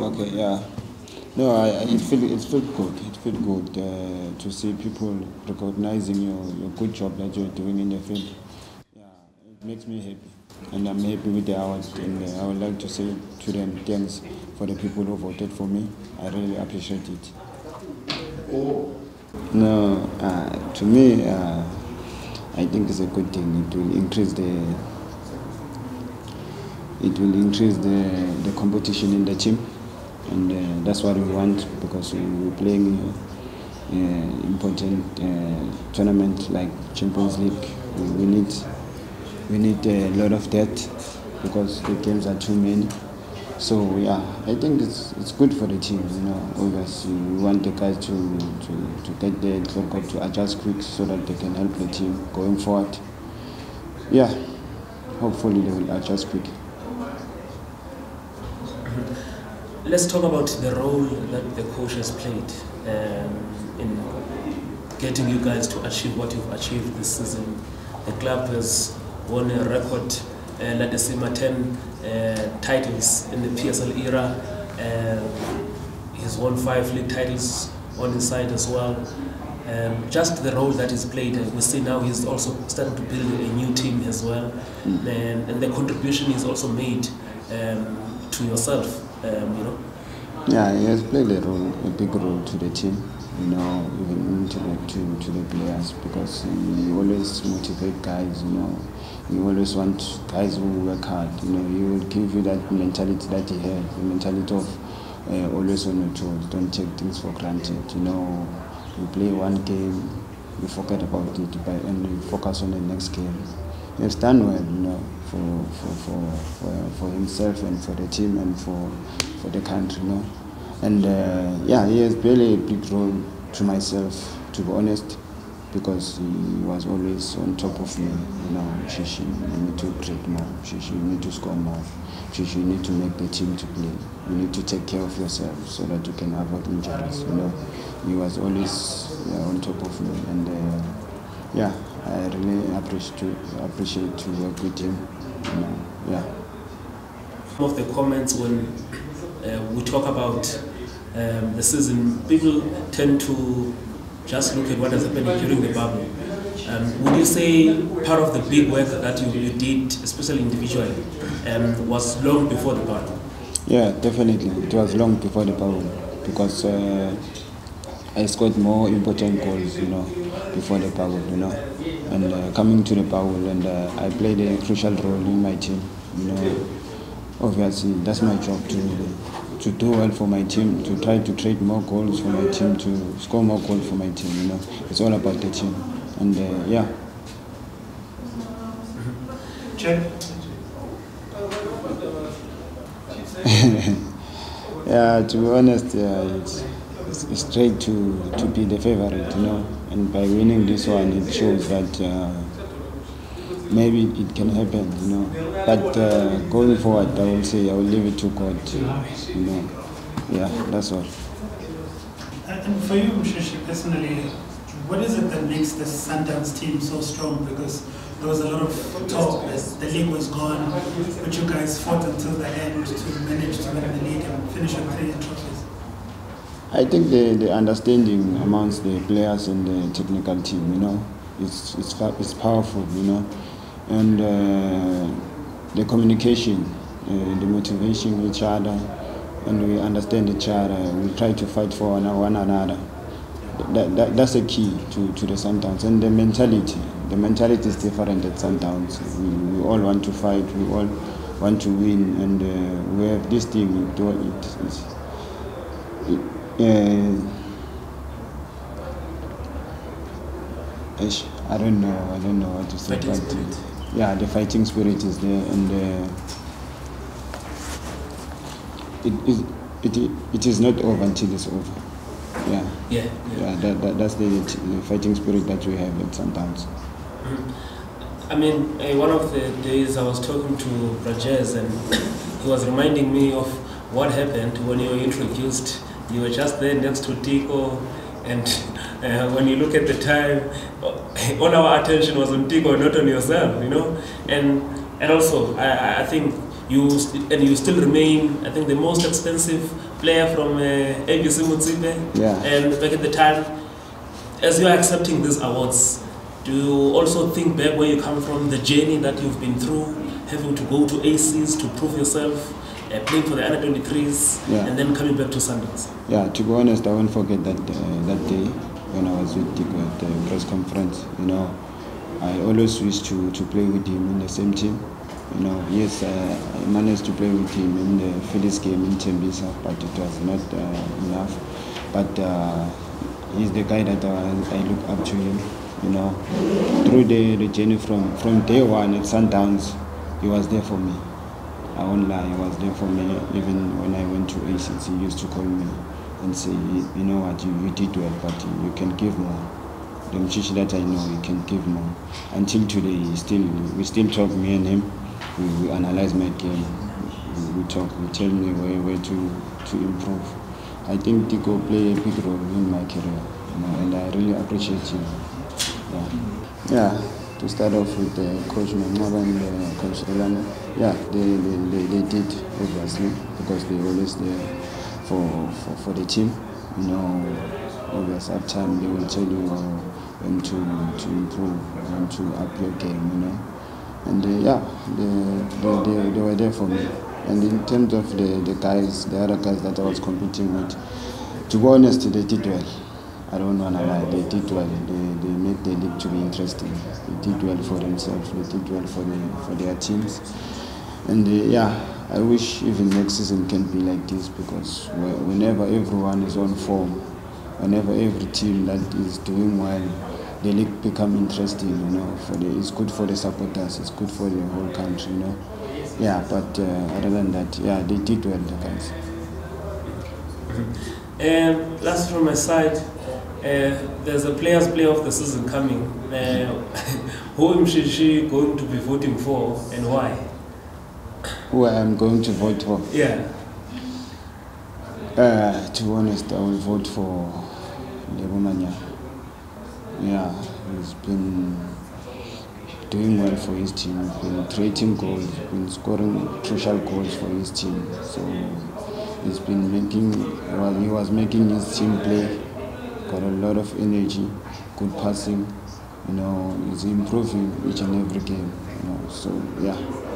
Okay, yeah. No, I, it feel it felt good. It felt good uh, to see people recognizing your, your good job that you're doing in the field. Yeah, it makes me happy, and I'm happy with the award. And uh, I would like to say to them thanks for the people who voted for me. I really appreciate it. No, uh, to me, uh, I think it's a good thing. It will increase the it will increase the, the competition in the team and uh, that's what we want because we- we're playing uh, important uh, tournament like Champions League. We, need we need a lot of depth because the games are too many. So yeah, I think it's it's good for the team. You know, obviously we want the guys to to, to get clock to adjust quick so that they can help the team going forward. Yeah, hopefully they will adjust quick. Let's talk about the role that the coach has played um, in getting you guys to achieve what you've achieved this season. The club has won a record, uh, let us say, 10 uh, titles in the PSL era. Uh, he's won five league titles on his side as well. Um, just the role that he's played, uh, we see now he's also starting to build a new team as well, and, and the contribution he's also made um, to yourself. Um, you know, Yeah, he has played a role, a big role to the team. You know, even to the to, to the players because he always motivate guys. You know, he always want guys who work hard. You know, he will give you that mentality that he has, the mentality of uh, always on your toes. Don't take things for granted. You know, you play one game, you forget about it, but and you focus on the next game. He has done well, you know, for for, for, for, for himself and for the team and for for the country, you know. And uh, yeah, he has played a big role to myself, to be honest, because he was always on top of me. You know, Shishi, you need to trade more. Shishi, you need to score more. Shishi, you need to make the team to play. You need to take care of yourself so that you can avoid injuries. You know, he was always yeah, on top of me, and uh, yeah, I really appreciate appreciate to work with him. You know, yeah. some of the comments when uh, we talk about um, the season, people tend to just look at what has happened during the bubble. Um, would you say part of the big work that you, you did, especially individually, um, was long before the bubble? Yeah, definitely. It was long before the bubble because uh, I scored more important goals, you know, before the bubble, you know. And uh, coming to the bubble, and uh, I played a crucial role in my team, you know. Obviously, that's my job to to do well for my team, to try to trade more goals for my team, to score more goals for my team, you know. It's all about the team. And uh, yeah, Check. Yeah, to be honest, yeah, it's straight to, to be the favorite, you know. And by winning this one, it shows that uh, maybe it can happen, you know. But uh, going forward, I will say I will leave it to God, you know. Yeah, that's all. And for you, Shishi, personally, what is it that makes the Sundowns team so strong? Because there was a lot of talk that the league was gone, but you guys fought until the end to manage to win the league and finish with three trophies. I think the, the understanding amongst the players and the technical team, you know, it's it's it's powerful, you know, and uh, the communication, uh, the motivation with each other, and we understand each other. We try to fight for one, another. That, that, that's the key to, to the Sundowns and the mentality. The mentality is different at Sundowns. We, we all want to fight. We all want to win, and uh, we have this thing. It, it, ish, I don't know. I don't know what to say. Fighting but, spirit. Yeah, the fighting spirit is there, and uh, it is it, it is not over until it's over. Yeah, Yeah, yeah. That, that that's the, the fighting spirit that we have at Sundowns. I mean, uh, one of the days I was talking to Rajesh and he was reminding me of what happened when you were introduced. You were just there next to Teko, and uh, when you look at the time, all our attention was on Teko, not on yourself, you know. And and also, I, I- think you and you still remain, I think, the most expensive player from uh, ABC Motsepe. Yeah. And back at the time, as you are accepting these awards, do you also think back where you come from, the journey that you've been through, having to go to Aces to prove yourself, uh, playing for the under 23s, Yeah. and then coming back to Sundowns? Yeah, to be honest, I won't forget that uh, that day when I was with Teko at the press conference. You know, I always used to, to play with him in the same team. You know, yes, uh, I managed to play with him in the Phillies game in Tembisa, but it was not uh, enough. But uh, he's the guy that I, I look up to him. You know, through the, the journey from, from day one at Sundowns, he was there for me. I won't lie, he was there for me. Even when I went to Aces, he used to call me and say, you know what, you, you did well, but you, can give more. The Mshishi that I know, you can give more. Until today, he still we still talk, me and him. We, we analyze my game. We, we talk. We tell me where, where to, to improve. I think Teko play a big role in my career, you know, and I really appreciate him. Yeah. Yeah. To start off with uh, Coach Manqoba and uh, Coach Rulani, yeah, they, they, they, they did obviously because they always there for, for, for the team. You know, always at time they will tell you when to to improve, when to up your game. You know, and uh, yeah, they, they, they, they were there for me. And in terms of the, the guys, the other guys that I was competing with, to be honest, they did well. I don't lie, they did well. They, they made the league to be interesting. They did well for themselves. They did well for the for their teams. And uh, yeah, I wish even next season can be like this because whenever everyone is on form, whenever every team that is doing well, the league become interesting. You know, for the it's good for the supporters. It's good for the whole country. You know. Yeah, but uh, other than that, yeah, they did well, the guys. Um, last from my side, uh, there's a players' play of the season coming. Uh, who is she going to be voting for and why? Who I am going to vote for? Yeah. Uh, to be honest, I will vote for Lebo Manyama. Yeah, he's been doing well for his team, he's been creating goals, he's been scoring crucial goals for his team. So he's been making, well, he was making his team play, lot of energy, good passing. You know, he's improving each and every game. You know, so yeah.